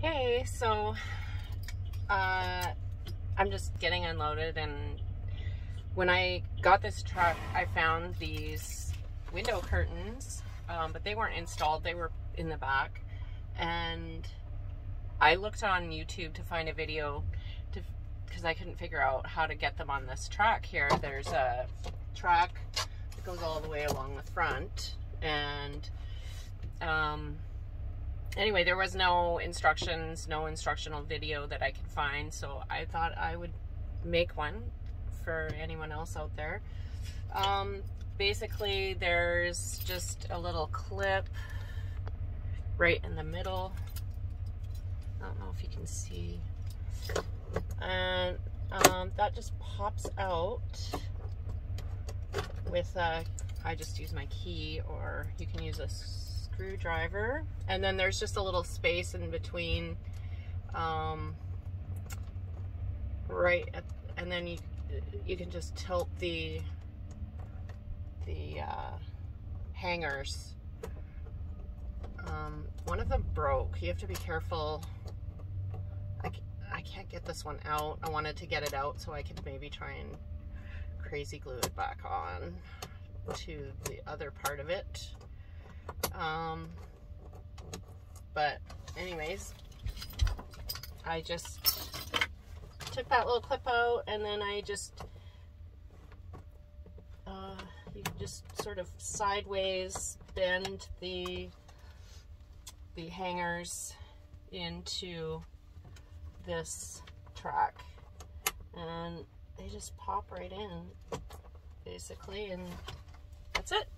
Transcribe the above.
Hey, so uh, I'm just getting unloaded and when I got this truck, I found these window curtains, um, but they weren't installed. They were in the back. And I looked on YouTube to find a video to because I couldn't figure out how to get them on this track here. There's a track that goes all the way along the front and um, anyway, there was no instructions, no instructional video that I could find, so I thought I would make one for anyone else out there. Um, basically, there's just a little clip right in the middle. I don't know if you can see. And um, that just pops out with a, I just use my key or you can use a screwdriver. And then there's just a little space in between, um, right, at, and then you, you can just tilt the, the uh, hangers. Um, one of them broke. You have to be careful. I, I can't get this one out. I wanted to get it out so I could maybe try and crazy glue it back on to the other part of it. Um, but anyways, I just took that little clip out and then I just, uh, you just sort of sideways bend the, the hangers into this track. And they just pop right in basically and that's it